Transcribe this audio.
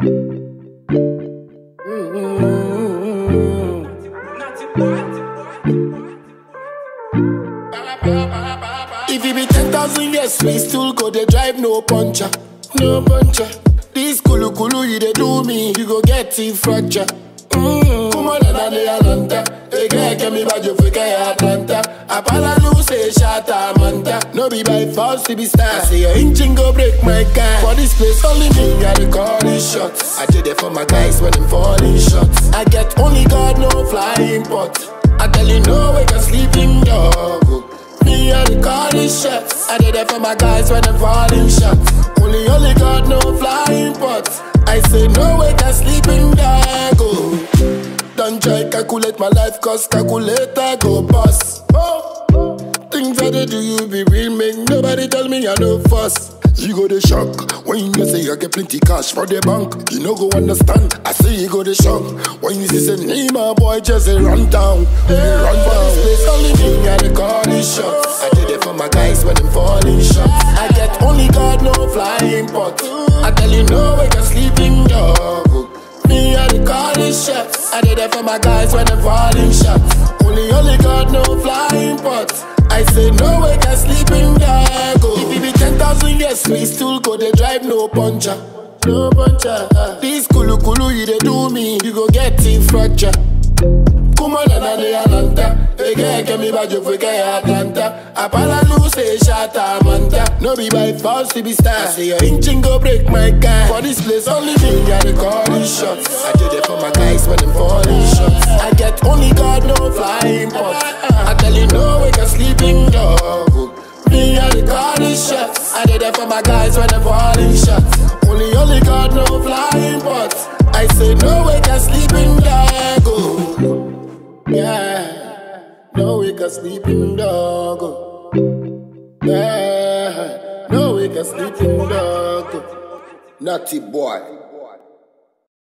Mm-hmm. If it be 10,000 years, we still go, they drive no puncher. No puncher. This kulu kulu you they do me, you go get it fracture. Mm-hmm. Come on, na de alanta. Ege ke mi bajo fike Atlanta. Apala lu say Shatta manta. No be by force to be star. Say your engine go break my car. For this place only me, I dey call. I did it for my guys when them falling shots. I get only God no flying pot. I tell you no way can sleeping dog. Me I dey call these shots. I did it for my guys when them falling shots. Only only God no flying pot. I say no way can sleeping dog. Oh. Don't try calculate my life cause calculator go bust. Oh. Things I do you be real make nobody tell me I no fuss. You go the shock when you say I get plenty cash for the bank. You no go understand. I say you go the shock when you see say me my boy just say run down, hey, run down. This place only me I dey call shots. I did it for my guys when them falling shots. I get only God no flying pot. I tell you no way can sleeping dog. Me I dey call shots. I did it for my guys when them falling shots. Only only no puncher. No puncher. Uh. This kulu kulu you they do me, you go get it fracture. Kuma na de Atlanta Ege ke mi bajo fwe ke Atlanta Apala lu say Shatta manta No be by force to be star say your engine go break my car For this place only me I dey call these shots I did it for my guys when them falling shots I get only God no flying Me I dey call these shots I did it for my guys when them falling shots Only only God no flying pot I say no way can sleeping dog oh. Yeah, no we can sleeping dog. oh. Yeah, no we can sleeping dog. oh. Naughty boy.